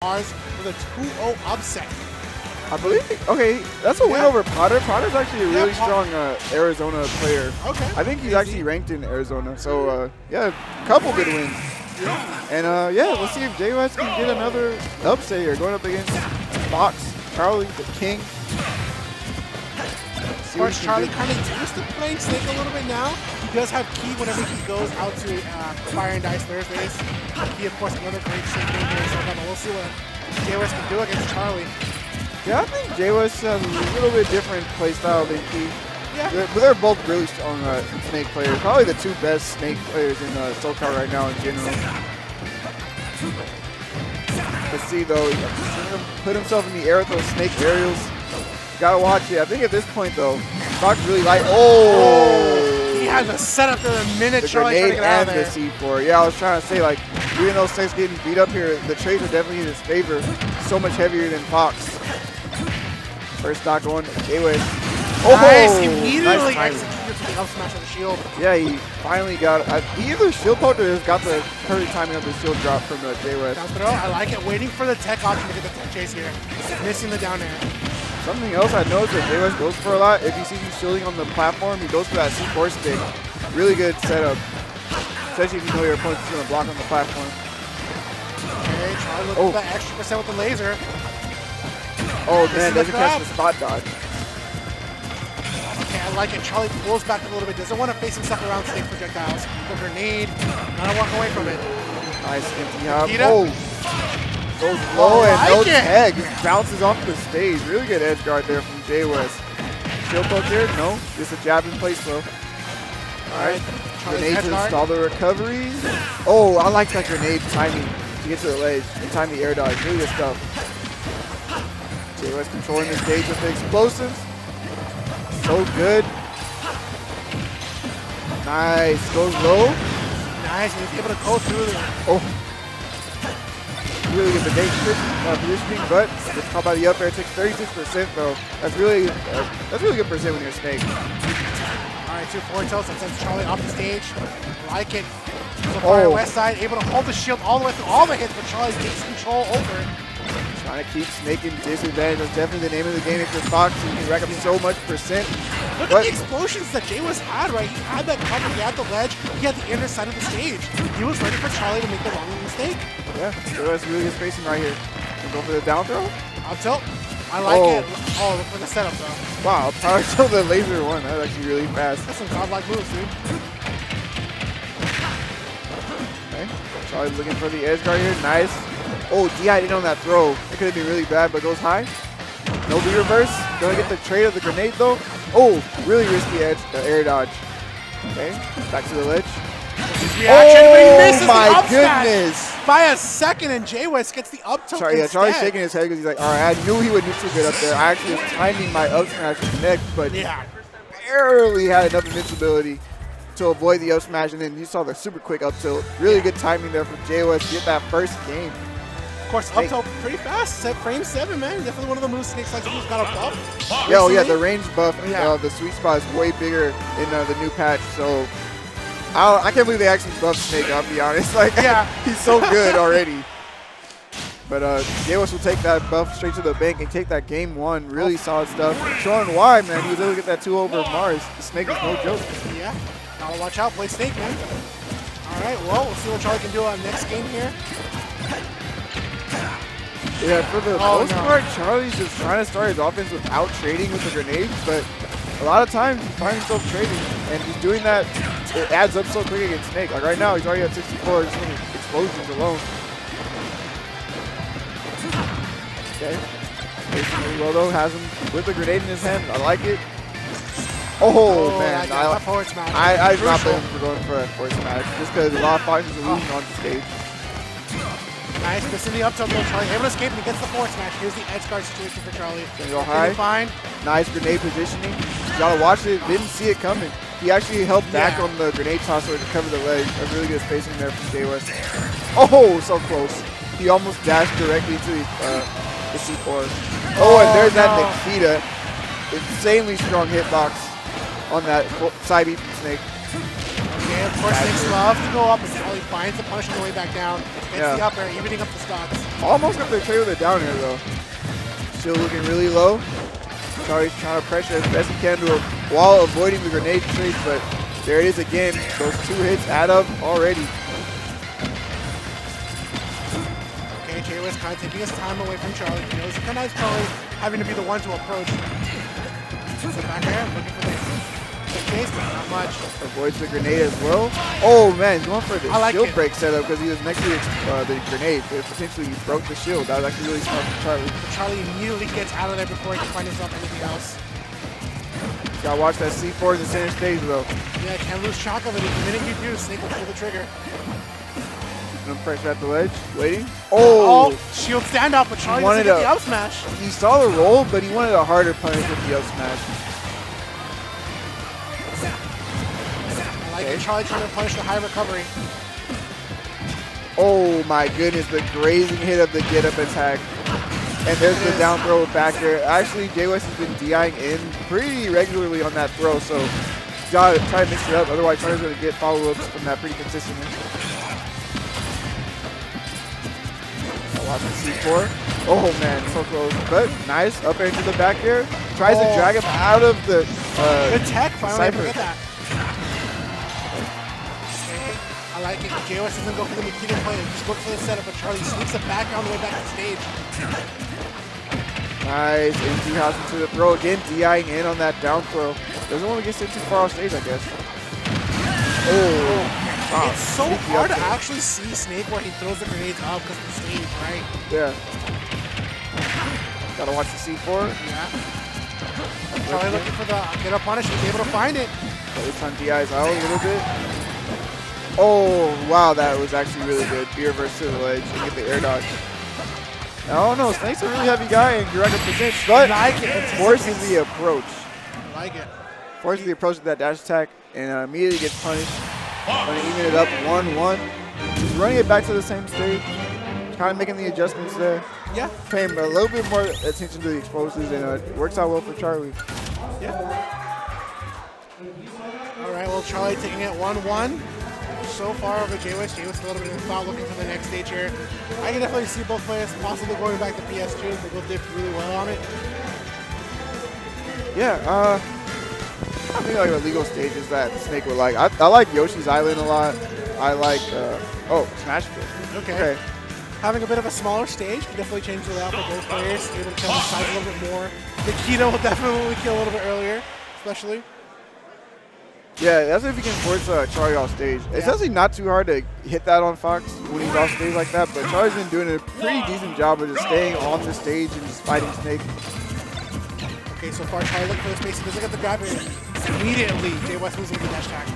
Mars with a 2-0 upset. I believe, okay, that's a win over Potter. Potter's actually a Yeah, really strong uh, Arizona player. Okay. I think he's Is actually ranked in Arizona. So, uh, yeah, a couple good wins. Yeah. And, uh, yeah, let's see if Jay West can get another upset here. Going up against Fox, Charlie, the King. Of course, Charlie kind of tasted playing Snake a little bit now. He does have Key whenever he goes out to uh, Fire and Dice Thursdays. He, of course, another great Snake game here. So we'll see what Jay West can do against Charlie. Yeah, I think Jay has a little bit different play style than Key. Yeah. They're, but they're both really strong uh, Snake players. Probably the two best Snake players in uh, SoCal right now in general. Let's see though, he's gonna put himself in the air with those Snake aerials. Gotta watch it. I think at this point though, Fox really like. Oh! He had the setup there the minute the Charlie tried to get and the. C4. Yeah, I was trying to say like, even though Snake's getting beat up here, the trades are definitely in his favor. So much heavier than Fox. First stock going, West. Oh, nice, immediately nice executed to the up smash of the shield. Yeah, he finally got. Uh, he either shield poked or just got the perfect timing of the shield drop from uh, Jay West. Down throw, I like it. Waiting for the tech option to get the tech chase here. Missing the down air. Something else I noticed that Jay West goes for a lot. If he sees you shielding on the platform, he goes for that C4 stick. Really good setup, especially if you know your opponent's going to block on the platform. Okay, Charlie looking Oh. for that extra percent with the laser. Oh man, doesn't catch the spot dodge. Okay, I like it. Charlie pulls back a little bit. Doesn't want to face himself around snake projectiles. The grenade. Not walk away from it. Nice empty hop. Oh, goes oh, low Oh, and I no tag. Bounces off the stage. Really good edge guard there from Jay West. Shield poke here? No, just a jab in place though. All right. Charlie's Grenade to stall the recovery. Oh, I like that grenade timing to get to the ledge and time the air dodge. Really good stuff. Jay West controlling the stage with the explosives. So good. Nice. Goes low. Nice. and He's able to go through the. Oh. Really good position, uh, positioning, but just caught by the up air. Takes 36% though. That's really uh, that's really good percent when you're a snake. All right, two forward tilts and sends Charlie off the stage. Like it. So Oh. far, Westside able to hold the shield all the way through all the hits, but Charlie takes control over it. Trying to keep Snake in disadvantage. That's definitely the name of the game if you're Fox. You can rack up so much percent. Look But- at the explosions that Jay West had, right? He had that cover, he had the ledge, he had the inner side of the stage. He was ready for Charlie to make the wrong mistake. Yeah, so that's really good spacing right here. And go for the down throw. Up tilt. I like Oh. it. Oh, look for the setup though. Wow, power till the laser one. That was actually really fast. That's some godlike moves, dude. Charlie looking for the edge guard here. Nice. Oh, DI in on that throw. It could have been really bad, but goes high. No B reverse. Gonna get the trade of the grenade though. Oh, really risky edge, the air dodge. Okay, back to the ledge. His reaction, oh my goodness. by a second, and Jay West gets the up tilt Char- yeah. Charlie's shaking his head because he's like, all right, I knew he would neutral get up there. I actually was timing my up smash to connect, but Yeah. barely had enough invincibility to avoid the up smash, and then you saw the super quick up tilt. Really Yeah. good timing there from Jay West to get that first game. Of course, up Hey. tilt pretty fast. Set frame seven, man. Definitely one of the moves Snake Slice who's got a buff. Yeah, oh yeah, the range buff, Yeah. uh, the sweet spot is way bigger in uh, the new patch. So I, I can't believe they actually buffed Snake. I'll be honest. Like, Yeah. he's so good already. But uh, Jay will take that buff straight to the bank and take that game one. Really solid stuff. Showing why, man. He was able to get that two over Mars. The Snake is no joke. Yeah. Gotta watch out. Play Snake, man. All right, well, we'll see what Charlie can do on next game here. Yeah, for the Oh, most no. part, Charlie's just trying to start his offense without trading with the grenades, but a lot of times he finds himself trading, and he's doing that, it adds up so quick against Snake. Like right now, he's already at 64 just from explosions alone. Okay. Though, has him with the grenade in his hand. I like it. Oh, man, that, that I, forward smash. I, not Crucial. blame him for going for a force smash, just because a lot of foxes are losing on the stage. Nice, missing the up tilt. Charlie able to escape and he gets the forward smash. Here's the edge guard situation for Charlie. Gonna go high. Fine. Nice grenade positioning. You gotta watch it. Didn't see it coming. He actually helped back Yeah. on the grenade tosser to cover the leg. A really good spacing there from Jay West. Oh, so close. He almost dashed directly to the, uh, the C4. Oh, and there's that no. Nikita. Insanely strong hitbox on that B Snake. Okay, of course, Snakes love to go up, and Charlie finds the punish on the way back down. Gets Yeah. the up air, evening up the stocks. Almost got the trade with it down here though. Still looking really low. Charlie's trying to pressure as best he can to while avoiding the grenade trades, but there it is again. Those two hits add up already. Okay, Jay West kind of taking his time away from Charlie. He knows he kind of has Charlie having to be the one to approach. So back air, looking for the, the case, but not much. Avoids the grenade as well. Oh man, he's going for the like shield it. break setup because he was next to the, uh, the grenade. It potentially broke the shield. That was actually really smart from Charlie. But Charlie immediately gets out of there before he can find himself anything else. Gotta watch that C4 in the center stage though. Yeah, can't lose track of it. The minute you do, Snake will pull the trigger. No pressure at the ledge. Waiting. Oh! Oh, shield standoff, but Charlie wanted a- the up smash. He saw the roll, but he wanted a harder punish with the up smash. Charlie trying to punish the high recovery. Oh my goodness, the grazing hit of the get up attack. And there's the down throw back there. Actually, Jay West has been DIing in pretty regularly on that throw, so gotta try to mix it up. Otherwise, Charlie's gonna get follow ups from that pretty consistently. Watch the C4. Oh man, so close. But nice. Up air into the back air. Tries to Oh. drag him out of the. Uh, tech, finally to Cypher. that. I like it. West doesn't go for the Nikita play. Just look for the setup, but Charlie sneaks it back on the way back to stage. Nice. NT house into the throw again. DIing in on that down throw. Doesn't want to get sent too far off stage, I guess. Oh. Wow, It's ah. so sneaky hard to actually see Snake where he throws the grenades up because of the stage, right? Yeah. Gotta watch the C4. Yeah. Charlie looking for the uh, get up punish. He's able to find it. But this time DI's out a little bit. Oh, wow, that was actually really good. B reverse to the ledge and get the air dodge. I don't know, Snake's a really heavy guy and Gregor presents, but I like it. forces the approach. I like it. Forces the approach with that dash attack and uh, immediately gets punished. Trying to even it up 1-1. He's running it back to the same stage. Kind of making the adjustments there. Yeah. Paying a little bit more attention to the explosives and uh, it works out well for Charlie. Yeah. All right, well, Charlie taking it 1-1. So far over J West. J West a little bit in thought looking for the next stage here. I can definitely see both players possibly going back to PS2. They both did really well on it. Yeah, uh, I think like a legal stage is that Snake would like. I, I like Yoshi's Island a lot. I like, uh, oh, Smash Pit. Okay. Okay. Having a bit of a smaller stage can definitely change the layout for both players. Able to kill the size a little bit more. Nikita will definitely kill a little bit earlier, especially. Yeah, that's if you can force uh, Charlie off stage. It's actually not too hard to hit that on Fox when he's off stage like that, but Charlie's been doing a pretty decent job of just staying on the stage and just fighting Snake. Okay, so far Charlie looking for the space. He doesn't get the grab here. Immediately, Jay West moves into the dash attack.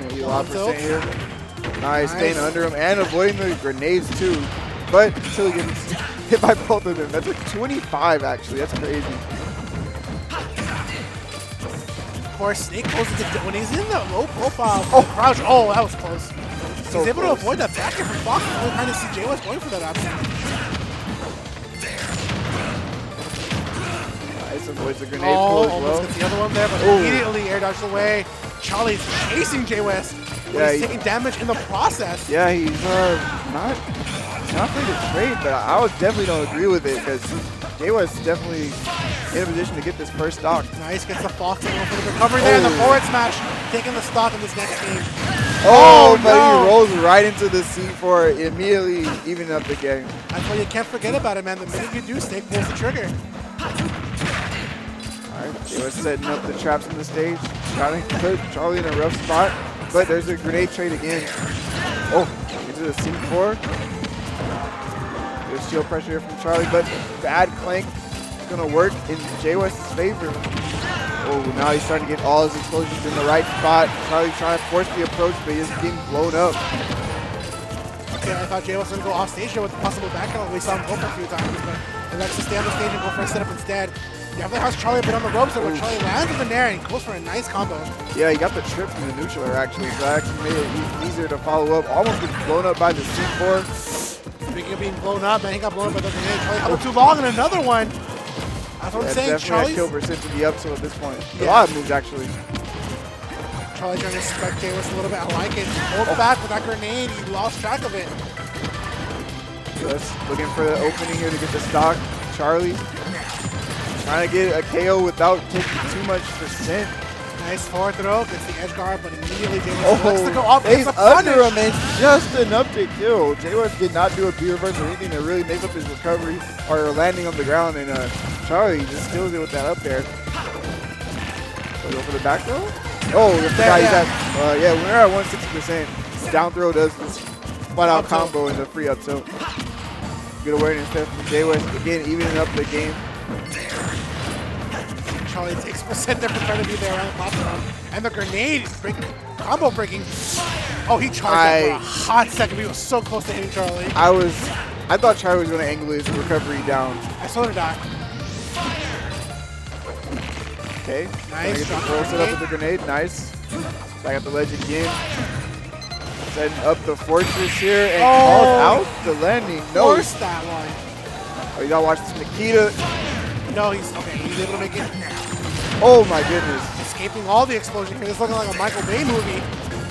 Gonna be a lot percent here. Nice, staying under him and avoiding the grenades too. But until he gets hit by both of them. That's a 25 actually. That's crazy. Course, Snake goes into when he's in the low profile Oh. crouch. Oh, that was close. So he's able close. to avoid that back from Fox. We're trying to see Jay was going for that option. Nice, avoids the grenade Oh, pull almost well. gets the other one there, but Ooh. immediately air dodged away. Charlie's chasing Jay West. but Yeah, he's he- taking damage in the process. Yeah, he's uh, not not afraid to trade, but I would definitely don't agree with it because Jay was definitely in a position to get this first stock. Nice, gets the Fox and going for the recovery there. The Oh. forward smash, taking the stock in this next game. Oh, Oh, but no. he rolls right into the C4, immediately evening up the game. That's why you can't forget about it, man. The minute you do, Snake pulls the trigger. All right, Jay was setting up the traps on the stage, trying to put Charlie in a rough spot, but there's a grenade trade again. Oh, into the C4. There's shield pressure here from Charlie, but bad clank is gonna work in Jay West's favor. Oh, now he's trying to get all his explosions in the right spot. Charlie trying to force the approach, but he's getting blown up. Okay, I thought Jay was going to go off stage there with a possible back handle. We saw him go for a few times, but he likes to stay on the stage and go for a setup instead. Definitely has Charlie a bit on the ropes there, where Ooh. Charlie lands with the nair and goes for a nice combo. Yeah, he got the trip from the neutral actually, so that actually made it easier to follow up. Almost gets blown up by the C4. Speaking of being blown up, man, he got blown up by the. Charlie held too long and another one. That's what I'm saying, definitely a kill Charlie's. percent to be up till at this point. A lot of moves actually. Charlie trying to spectate us a little bit. I like it. Hold back with that grenade. He lost track of it. Just looking for the opening here to get the stock. Charlie trying to get a KO without taking too much percent. Nice forward throw. Gets the edge guard, but immediately Jay West looks to go Oh, up. stays a under him and just enough to kill. J West did not do a B reverse or anything to really make up his recovery or landing on the ground, and uh, Charlie just kills it with that up there. So go for the back throw? Oh, the guy he's yeah. at, uh, yeah, when we're at 160%, down throw does this flat out combo in the free up tilt. Good awareness there from West, again, evening up the game. Charlie takes percent for trying to be there the platform. And the grenade is break, combo breaking. Oh, he charged that for a hot second. He was so close to hitting Charlie. I was, I thought Charlie was going to angle his recovery down. I saw him die. Okay. Nice, the set up with the grenade. Nice. Back at the ledge again. Setting up the fortress here and Oh. calls out the landing. No. Forced that one. Oh, you gotta watch this Nikita. No, he's okay. He's able to make it. Oh my goodness. Escaping all the explosion here. This is looking like a Michael Bay movie.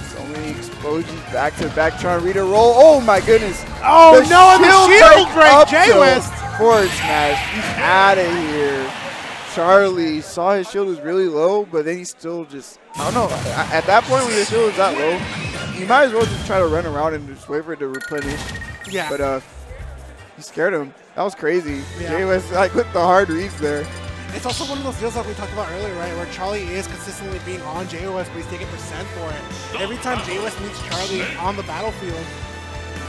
So many explosions back to back trying to read a roll. Oh my goodness. Oh The no, and the shield break. Jay. West. Forward smash. He's out of here. Charlie saw his shield was really low, but then he still just, I don't know. At that point when your shield is that low, you might as well just try to run around and just wait for it to replenish. Yeah. But uh, he scared him. That was crazy. Yeah. Jay West like with the hard reads there. It's also one of those deals like we talked about earlier, right? Where Charlie is consistently being on JOS, but he's taking percent for it. Every time JOS meets Charlie on the battlefield,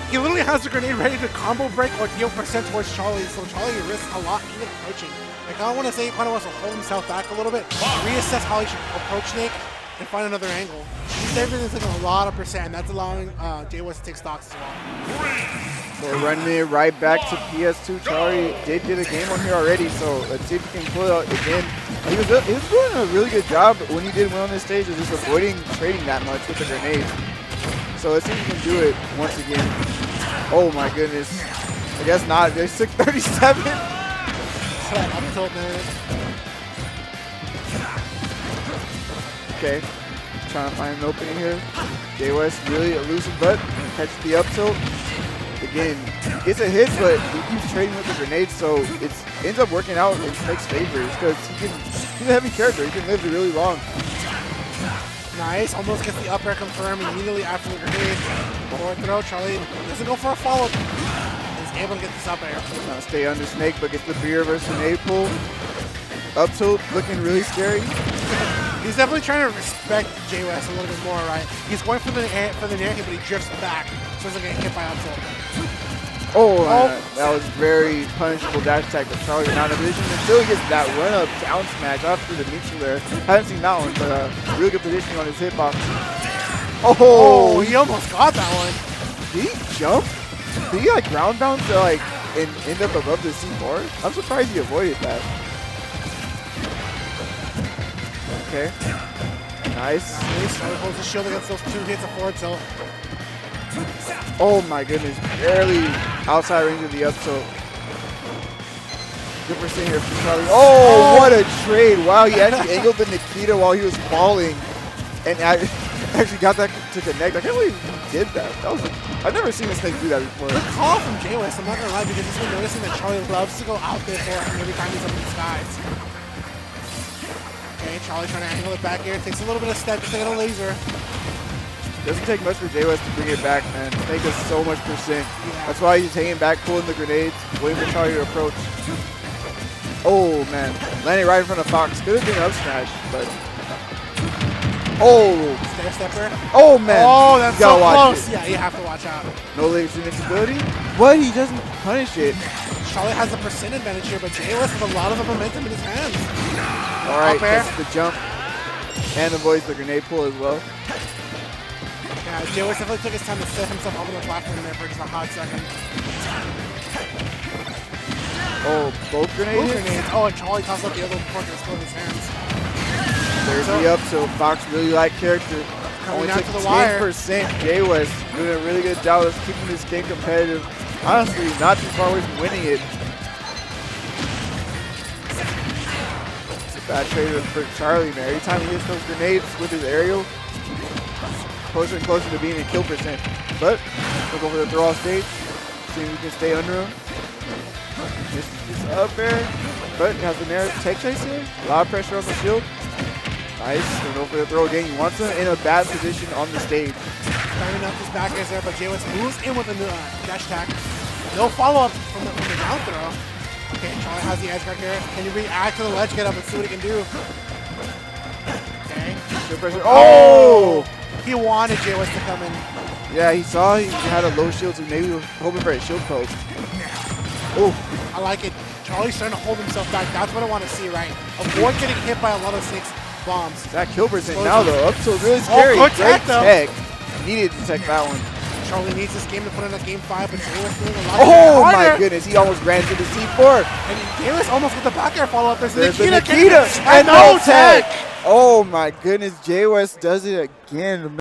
he literally has the grenade ready to combo break or deal percent towards Charlie, so Charlie risks a lot even approaching. Like, I want to say he kind of wants to hold himself back a little bit, reassess how he should approach Snake, and find another angle. He's everything's taking a lot of percent, and that's allowing uh, JOS to take stocks as well. So running it right back to PS2. Charlie did get a game on here already, so let's see if he can pull it out again. He was, he was doing a really good job when he did win on this stage of just avoiding trading that much with the grenades. So let's see if he can do it once again. Oh my goodness. I guess not. There's 637. So I'm told, man. Okay. Trying to find an opening here. Jay West really elusive, but catches the up tilt. Again, gets a hit, but he keeps trading with the grenades, so it ends up working out in Snake's favor because he can. He's a heavy character. He can live really long. Nice, almost gets the up air confirmed immediately after the grenade. Forward throw, Charlie doesn't go for a follow-up. He's able to get this up air. Now stay under Snake, but gets the B reverse grenade pull. Up tilt, looking really scary. He's definitely trying to respect J West a little bit more, right? He's going for the air, for the nair hit, but he drifts back, so he doesn't get hit by up tilt. Oh, Oh. uh, that was very punishable dash attack, but Charlie not in a position until he gets that run up down smash after the neutral there. Haven't seen that one, but uh, really good positioning on his hitbox. Oh, Oh, he almost got that one. did he jump? Did he like ground bounce to like and end up above the C4? I'm surprised he avoided that. Okay. Nice. Nice, Charlie holds the shield against those two hits of forward tilt. Oh my goodness, barely outside range of the up tilt. Good percent here from Charlie. Oh, oh, what a trade. Wow, he actually angled the Nikita while he was falling. And I actually got that to connect. I can't believe he did that. That was I've never seen this thing do that before. Good call from J West, I'm not gonna lie, because he's been noticing that Charlie loves to go out there for him every time he's up in the skies. Charlie trying to angle it back here. Takes a little bit of step, to like a laser. Doesn't take much for J West to bring it back, man. Snake has so much percent. Yeah. That's why he's hanging back, pulling the grenades, waiting for Charlie to approach. Oh man, landing right in front of Fox. Could have been up smash, but oh, Stair stepper. oh man. Oh, that's so watch close. it. Yeah, you have to watch out. No laser invincibility. What? He doesn't punish it. Charlie has the percent advantage here, but J West has a lot of the momentum in his hands. All right, the jump and avoids the grenade pull as well. Yeah, J West definitely took his time to set himself up on the platform there for just a hot second. Oh, both grenade Both grenades. Oh, and Charlie tossed up the other one before it in his hands. There's So- the up, so Fox really like character. Only took to the wire. 10% Jay West doing a really good job of keeping this game competitive. Honestly, not too far away from winning it. Bad trade for Charlie, man. Every time he hits those grenades with his aerial, closer and closer to being a kill percent. But go for the throw stage. See if we can stay under him. This is up air. But has the nair tech chase here. A lot of pressure on the shield. Nice. Go for the throw again. He wants him in a bad position on the stage. Timing up his back airs there, but J-West moves in with a uh, dash attack. No follow-up from the, from the down throw. Okay, Charlie has the edge guard here. Can you react to the ledge get up and see what he can do? Okay. Pressure. Oh! oh! He wanted J-West to come in. Yeah, he saw he had a low shield, so maybe he was hoping for a shield poke. Oh, I like it. Charlie's starting to hold himself back. That's what I want to see, right? Avoid getting hit by a lot of six bombs. that kill percent now though. Up till really oh, scary. good Great tech, though. tech. Needed to tech that one. Charlie needs this game to put in a game five, but doing a lot Oh my goodness, he almost ran to the C4. And J-West almost with the back air follow-up. There's, There's Nikita, the Nikita getting- and no tech. Oh my goodness, J West does it again.